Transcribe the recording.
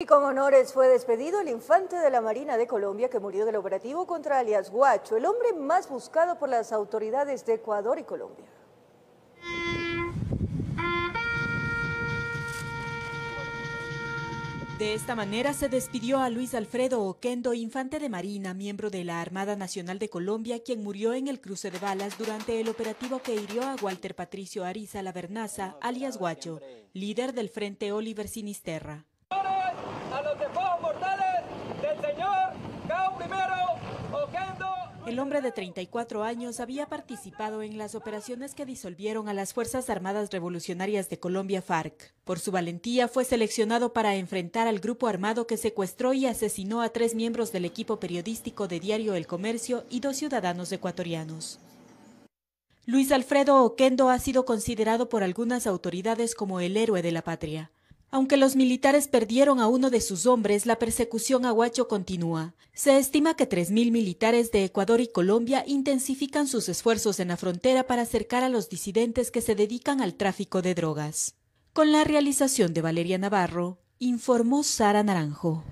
Y con honores fue despedido el infante de la Marina de Colombia que murió del operativo contra alias Guacho, el hombre más buscado por las autoridades de Ecuador y Colombia. De esta manera se despidió a Luis Alfredo Oquendo, infante de Marina, miembro de la Armada Nacional de Colombia, quien murió en el cruce de balas durante el operativo que hirió a Walter Patricio Ariza Lavernaza, alias Guacho, líder del Frente Oliver Sinisterra. El hombre de 34 años había participado en las operaciones que disolvieron a las Fuerzas Armadas Revolucionarias de Colombia FARC. Por su valentía fue seleccionado para enfrentar al grupo armado que secuestró y asesinó a tres miembros del equipo periodístico de Diario El Comercio y dos ciudadanos ecuatorianos. Luis Alfredo Oquendo ha sido considerado por algunas autoridades como el héroe de la patria. Aunque los militares perdieron a uno de sus hombres, la persecución a Huacho continúa. Se estima que 3.000 militares de Ecuador y Colombia intensifican sus esfuerzos en la frontera para acercar a los disidentes que se dedican al tráfico de drogas. Con la realización de Valeria Navarro, informó Sara Naranjo.